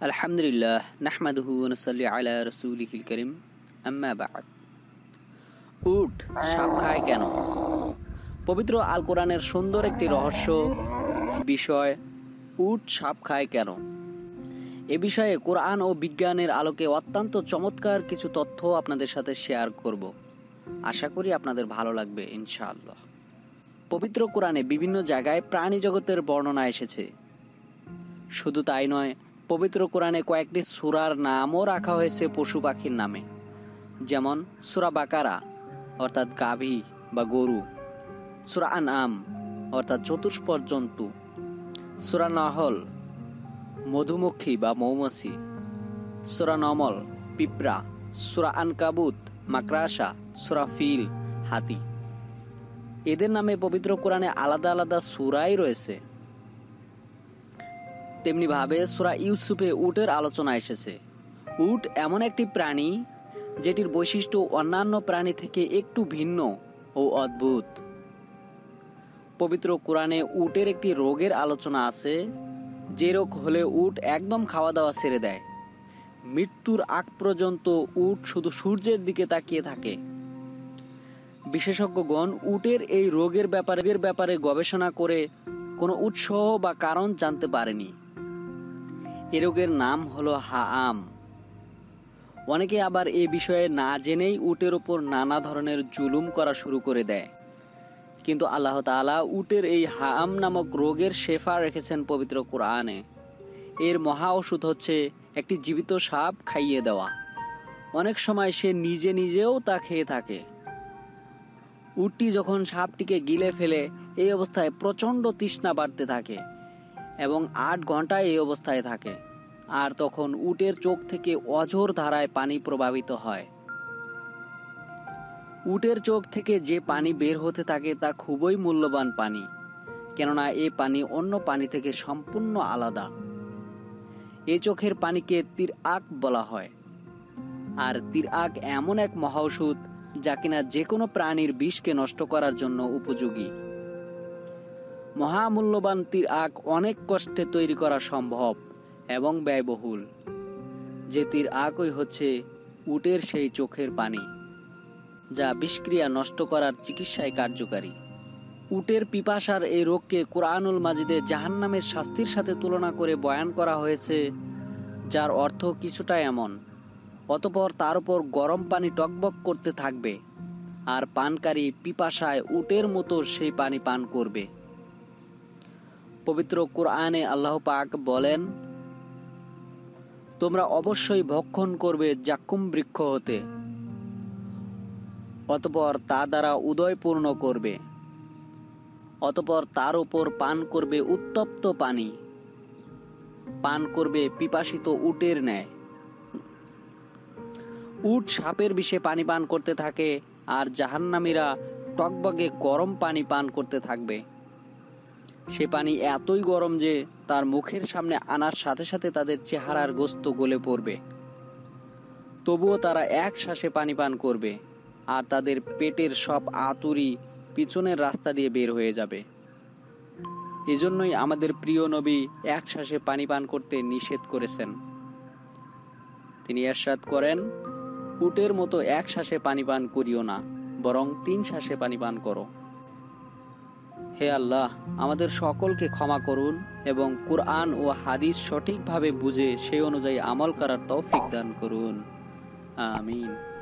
আলহামদুলিল্লাহ, নাহমাদুহু নসল্লি আলা রসুলিহিল করিম, আম্মা বাদ। উট সাপ খায় কেন? পবিত্র আল কোরআনের সুন্দর একটি রহস্য, বিষয় উট সাপ খায় কেন? এ বিষয়ে কোরআন ও বিজ্ঞানের আলোকে অত্যন্ত চমৎকার কিছু তথ্য আপনাদের সাথে শেয়ার করব। আশা করি আপনাদের ভালো লাগবে, ইনশাআল্লাহ। পবিত্র কোরআনে বিভিন্ন জায়গায় প্রাণী জগতের বর্ণনা এসেছে। শুধু তাই নয় পবিত্র কোরআনে কয়েকটি সুরার নামও রাখা হয়েছে পশু পাখির নামে। যেমন সুরা বাকারা, অর্থাৎ গাভী বা গরু। সুরা আন আম অর্থাৎ চতুষ্পদ জন্তু। সুরা নহল, মধুমক্ষী বা মৌমাছি। সুরা নমল, পিঁপড়া। সুরা আনকাবুত, মাকড়াসা। সুরা ফিল, হাতি। এদের নামে পবিত্র কোরআনে আলাদা আলাদা সুরাই রয়েছে। তেমনি ভাবে সুরা ইউসুফে উটের আলোচনা এসেছে। উট এমন একটি প্রাণী, যেটির বৈশিষ্ট্য অন্যান্য প্রাণী থেকে একটু ভিন্ন ও অদ্ভুত। পবিত্র কোরআনে উটের একটি রোগের আলোচনা আছে, যে রোগ হলে উট একদম খাওয়া দাওয়া ছেড়ে দেয়। মৃত্যুর আগ পর্যন্ত উট শুধু সূর্যের দিকে তাকিয়ে থাকে। বিশেষজ্ঞগণ উটের এই রোগের ব্যাপারে ব্যাপারে গবেষণা করে কোনো উৎস বা কারণ জানতে পারেনি। এ রোগের নাম হলো হাআম। অনেকে আবার এ বিষয়ে না জেনেই উটের ওপর নানা ধরনের জুলুম করা শুরু করে দেয়। কিন্তু আল্লাহ তাআলা উটের এই হাআম নামক রোগের শেফা রেখেছেন পবিত্র কোরআনে। এর মহা ওষুধ হচ্ছে একটি জীবিত সাপ খাইয়ে দেওয়া। অনেক সময় সে নিজে নিজেও তা খেয়ে থাকে। উটটি যখন সাপটিকে গিলে ফেলে, এই অবস্থায় প্রচণ্ড তৃষ্ণা বাড়তে থাকে। এবং আট ঘণ্টা এই অবস্থায় থাকে। আর তখন উটের চোখ থেকে অঝোর ধারায় পানি প্রবাহিত হয়। উটের চোখ থেকে যে পানি বের হতে থাকে তা খুবই মূল্যবান পানি, কেননা এ পানি অন্য পানি থেকে সম্পূর্ণ আলাদা। এ চোখের পানিকে তীর আক বলা হয়। আর তীর আক এমন এক মহাঔষধ যা কিনা যে কোনো প্রাণীর বিষকে নষ্ট করার জন্য উপযোগী। মহামূল্যবান তীর আক অনেক কষ্টে তৈরি করা সম্ভব এবং ব্যয়বহুল। যে তীর আকই হচ্ছে উটের সেই চোখের পানি, যা বিষক্রিয়া নষ্ট করার চিকিৎসায় কার্যকারী। উটের পিপাসার এই রোগকে কোরআনুল মাজিদে জাহান্নামের শাস্তির সাথে তুলনা করে বয়ান করা হয়েছে, যার অর্থ কিছুটা এমন। অতপর তার উপর গরম পানি টকবক করতে থাকবে, আর পানকারী পিপাসায় উটের মতো সেই পানি পান করবে। পবিত্র কোরআনে আল্লাহ পাক বলেন, তোমরা অবশ্যই ভক্ষণ করবে জাক্কুম বৃক্ষ হতে, অতপর তা দ্বারা উদয় পূর্ণ করবে, অতপর তার উপর পান করবে উত্তপ্ত পানি, পান করবে পিপাসিত উটের ন্যায়। উট সাপের বিষে পানি পান করতে থাকে আর জাহান্নামীরা টকবগে গরম পানি পান করতে থাকবে। সে পানি এতই গরম যে তার মুখের সামনে আনার সাথে সাথে তাদের চেহারার গোস্ত গলে পড়বে। তবুও তারা এক শ্বাসে পানি পান করবে আর তাদের পেটের সব আতুরি পিছনের রাস্তা দিয়ে বের হয়ে যাবে। এজন্যই আমাদের প্রিয় নবী এক শ্বাসে পানি পান করতে নিষেধ করেছেন। তিনি এরশাদ করেন, উটের মতো এক শ্বাসে পানি পান করিও না, বরং তিন শ্বাসে পানি পান করো। হে আল্লাহ, আমাদের সকলকে ক্ষমা করুন এবং কোরআন ও হাদিস সঠিকভাবে বুঝে সেই অনুযায়ী আমল করার তৌফিক দান করুন। আমিন।